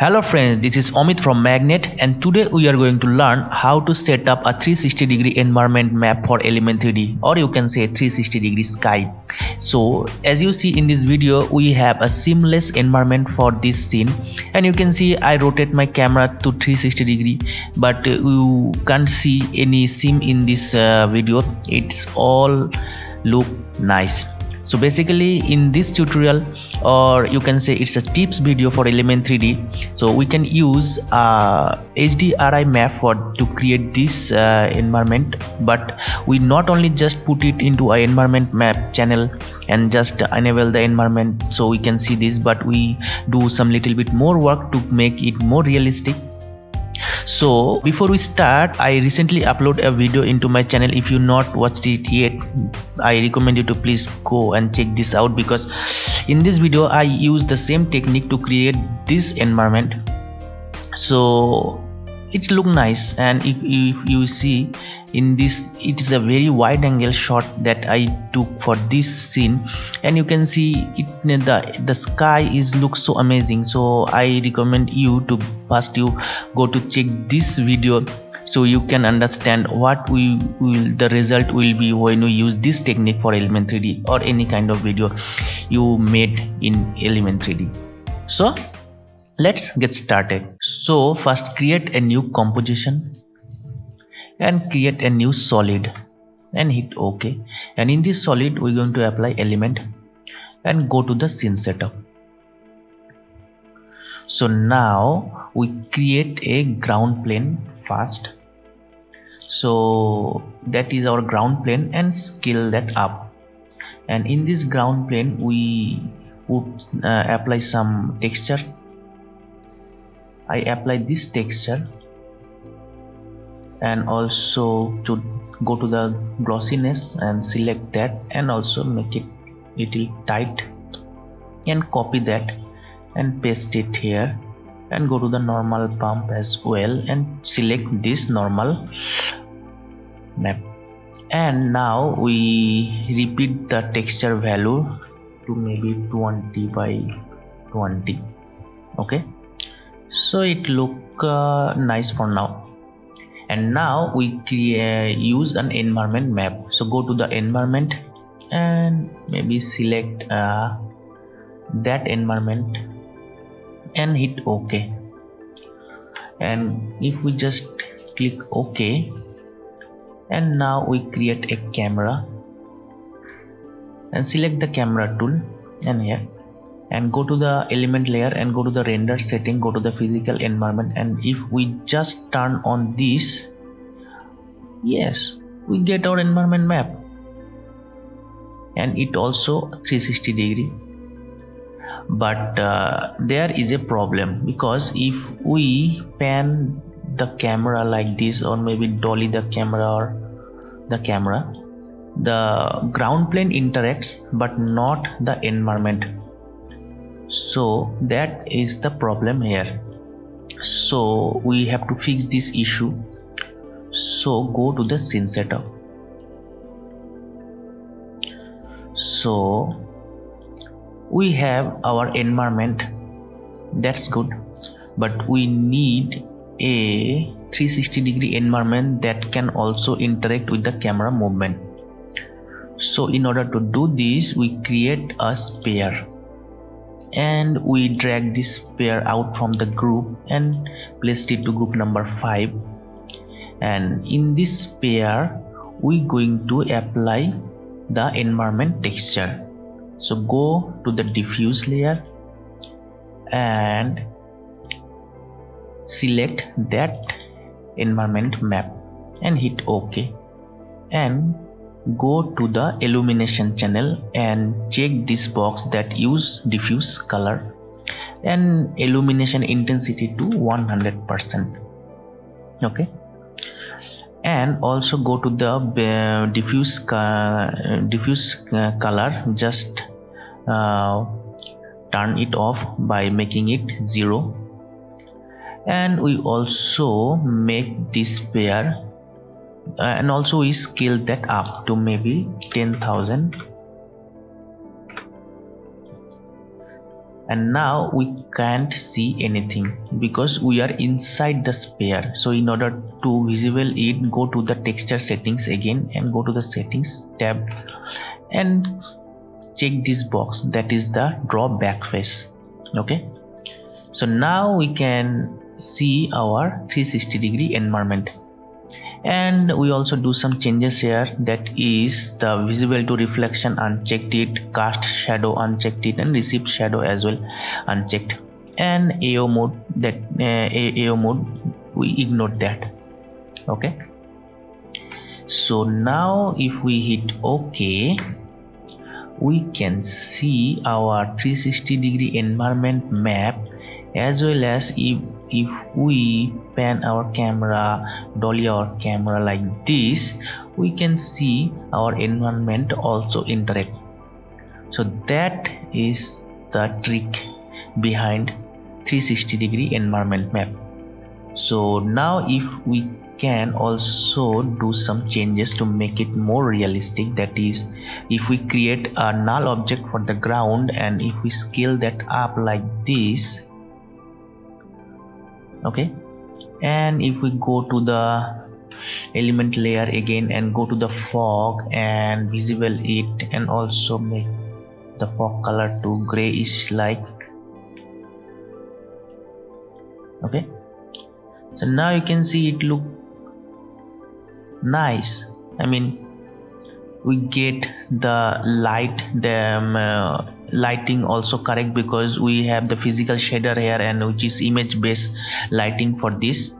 Hello friends, this is Amit from Magnet and today we are going to learn how to set up a 360 degree environment map for Element 3D or you can say 360 degree sky. So as you see in this video we have a seamless environment for this scene and you can see I rotate my camera to 360 degree but you can't see any seam in this uh, video it's all look nice so basically in this tutorial or you can say it's a tips video for element 3d so we can use uh, HDRI map for to create this uh, environment. But we not only just put it into a environment map channel and just enable the environment so we can see this but we do some little bit more work to make it more realistic so before we start i recently upload a video into my channel. If you not watched it yet i recommend you to please go and check this out because in this video i use the same technique to create this environment. So it look nice and if, if you see in this it is a very wide angle shot that I took for this scene. And you can see it the the sky is looks so amazing. So I recommend you to first you go to check this video so you can understand what we will the result will be when you use this technique for element 3d or any kind of video you made in element 3d so let's get started. So first create a new composition and create a new solid and hit ok. And in this solid we're going to apply element and go to the scene setup. So now we create a ground plane first so that is our ground plane and scale that up. And in this ground plane we would uh, apply some texture I apply this texture and also to go to the glossiness and select that and also make it little tight and copy that and paste it here and go to the normal bump as well and select this normal map. And now we repeat the texture value to maybe 20 by 20 okay so it look uh, nice for now. And now we create, use an environment map. So go to the environment and maybe select uh, that environment and hit ok. And if we just click ok and now we create a camera. And select the camera tool and here and go to the element layer and go to the render setting go to the physical environment. And if we just turn on this yes we get our environment map. And it also 360 degree. But uh, there is a problem because if we pan the camera like this or maybe dolly the camera or the camera the ground plane interacts but not the environment so that is the problem here. So we have to fix this issue. So go to the scene setup. So we have our environment. That's good. But we need a 360 degree environment that can also interact with the camera movement. So in order to do this we create a sphere and we drag this sphere out from the group and placed it to group number 5 and in this sphere we going to apply the environment texture. So go to the diffuse layer and select that environment map and hit ok. And go to the illumination channel and check this box that use diffuse color and illumination intensity to 100% okay. And also go to the uh, diffuse uh, diffuse uh, color. Just uh, turn it off by making it zero. And we also make this sphere Uh, and also we scale that up to maybe 10,000 and now we can't see anything because we are inside the sphere. So in order to visible it go to the texture settings again and go to the settings tab and check this box. That is the draw back face. Okay? So now we can see our 360 degree environment and we also do some changes here. That is the visible to reflection unchecked it cast shadow unchecked it and receive shadow as well unchecked. And AO mode that uh, AO mode we ignore that. Okay. So now if we hit ok we can see our 360 degree environment map as well as if if we pan our camera dolly our camera like this we can see our environment also interact. So that is the trick behind 360 degree environment map. So now if we can also do some changes to make it more realistic that is if we create a null object for the ground and if we scale that up like this okay. And if we go to the element layer again and go to the fog and visible it and also make the fog color to grayish like okay. So now you can see it look nice. I mean we get the light the um, uh, lighting also correct because we have the physical shader here and which is image based lighting for this.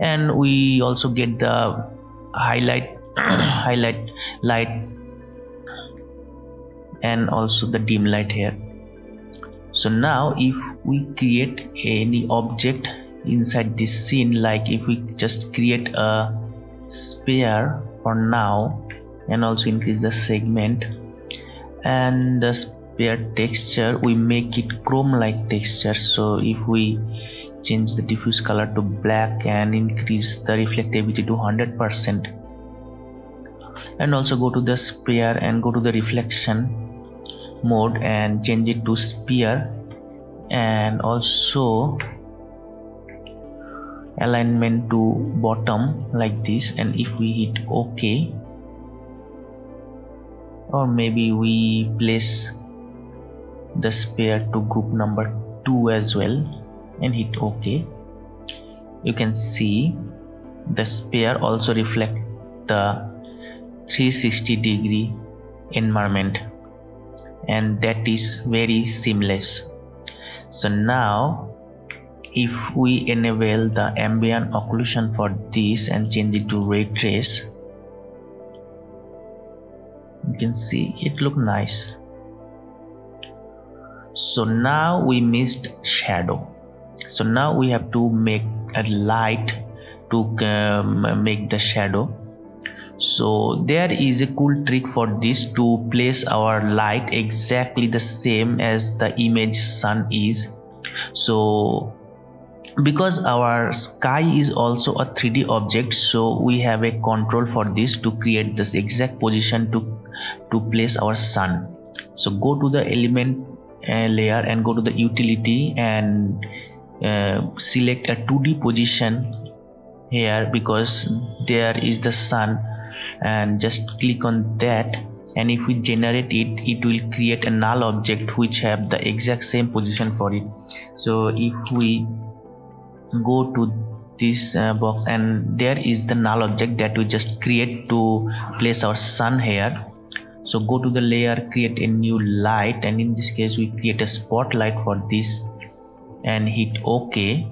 And we also get the highlight highlight light and also the dim light here. So now if we create any object inside this scene like if we just create a sphere for now and also increase the segment and the where texture we make it chrome like texture. So if we change the diffuse color to black and increase the reflectivity to 100% and also go to the sphere and go to the reflection mode and change it to sphere. And also alignment to bottom like this. And if we hit ok or maybe we place the sphere to group number 2 as well and hit ok. You can see the sphere also reflect the 360 degree environment and that is very seamless. So now if we enable the ambient occlusion for this and change it to ray trace you can see it look nice so now we missed shadow. So now we have to make a light to um, make the shadow. So there is a cool trick for this to place our light exactly the same as the image sun is. So because our sky is also a 3d object so we have a control for this to create this exact position to to place our sun. So go to the element layer and go to the utility and uh, select a 2d position here because there is the sun and just click on that. And if we generate it it will create a null object which have the exact same position for it. So if we go to this uh, box and there is the null object that we just create to place our sun here so go to the layer create a new light and in this case we create a spotlight for this and hit ok.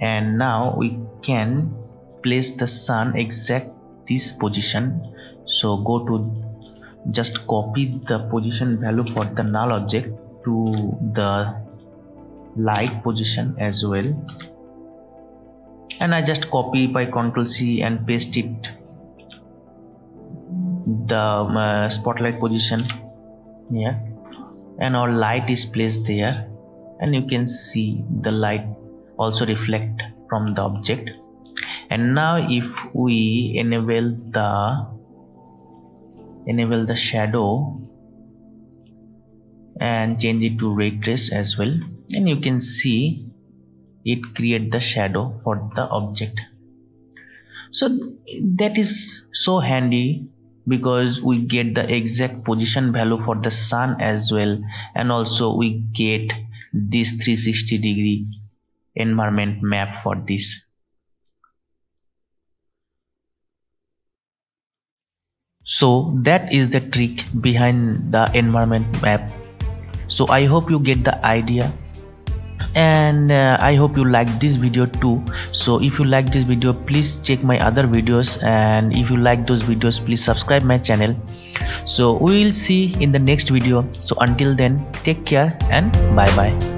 And now we can place the sun exact this position. So go to just copy the position value for the null object to the light position as well. And I just copy by ctrl C and paste it the uh, spotlight position here. And our light is placed there. And you can see the light also reflect from the object. And now if we enable the enable the shadow and change it to ray trace as well and you can see it create the shadow for the object. So that is so handy because we get the exact position value for the sun as well and also we get this 360 degree environment map for this. So that is the trick behind the environment map. So i hope you get the idea and uh, i hope you like this video too. So if you like this video please check my other videos. And if you like those videos please subscribe my channel. So we will see in the next video. So until then take care and bye bye